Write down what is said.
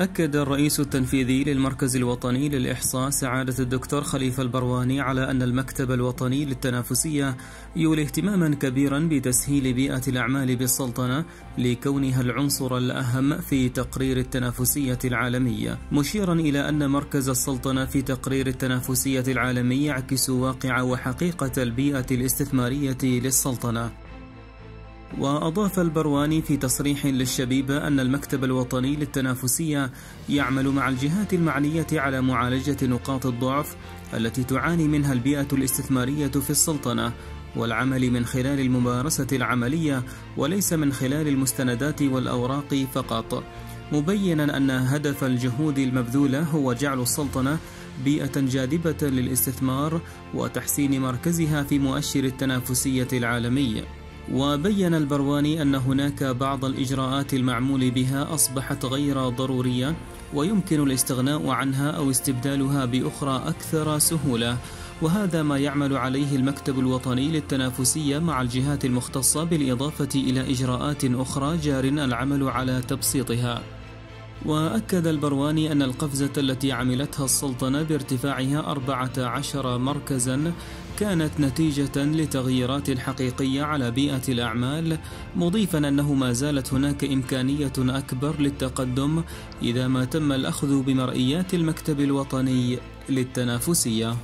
أكد الرئيس التنفيذي للمركز الوطني للإحصاء سعادة الدكتور خليفة البرواني على أن المكتب الوطني للتنافسية يولي اهتماما كبيرا بتسهيل بيئة الأعمال بالسلطنة لكونها العنصر الأهم في تقرير التنافسية العالمية. مشيرا إلى أن مركز السلطنة في تقرير التنافسية العالمي يعكس واقع وحقيقة البيئة الاستثمارية للسلطنة. وأضاف البرواني في تصريح للشبيبة أن المكتب الوطني للتنافسية يعمل مع الجهات المعنية على معالجة نقاط الضعف التي تعاني منها البيئة الاستثمارية في السلطنة والعمل من خلال الممارسة العملية وليس من خلال المستندات والأوراق فقط. مبينا أن هدف الجهود المبذولة هو جعل السلطنة بيئة جاذبة للاستثمار وتحسين مركزها في مؤشر التنافسية العالمي. وبين البرواني أن هناك بعض الإجراءات المعمول بها أصبحت غير ضرورية ويمكن الاستغناء عنها أو استبدالها بأخرى أكثر سهولة. وهذا ما يعمل عليه المكتب الوطني للتنافسية مع الجهات المختصة بالإضافة إلى إجراءات أخرى جار العمل على تبسيطها. وأكد البرواني أن القفزة التي عملتها السلطنة بارتفاعها 14 مركزا كانت نتيجة لتغييرات حقيقية على بيئة الأعمال مضيفا أنه ما زالت هناك إمكانية أكبر للتقدم إذا ما تم الأخذ بمرئيات المكتب الوطني للتنافسية.